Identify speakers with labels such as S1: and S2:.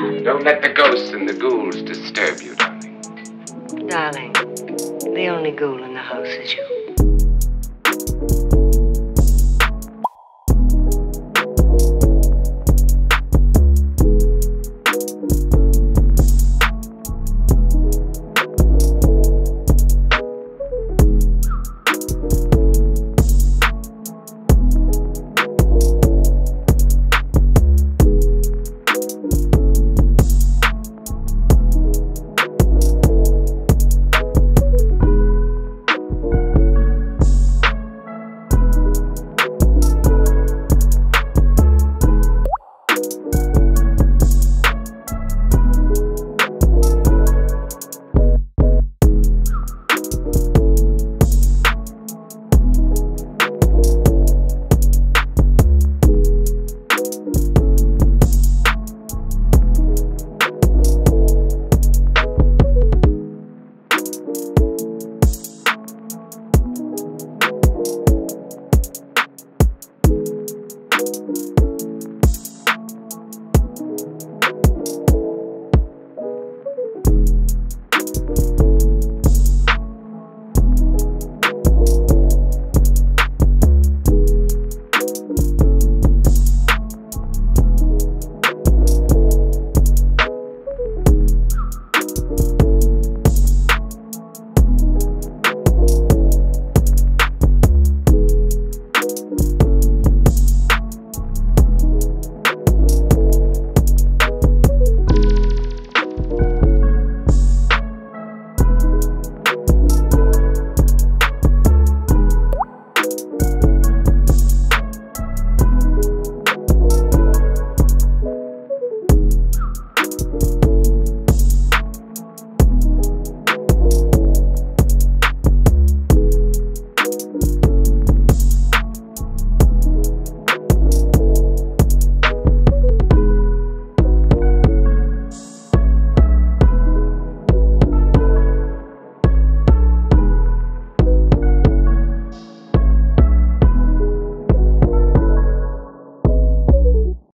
S1: Don't let the ghosts and the ghouls disturb you, darling.
S2: Darling, the only ghoul in the house is you.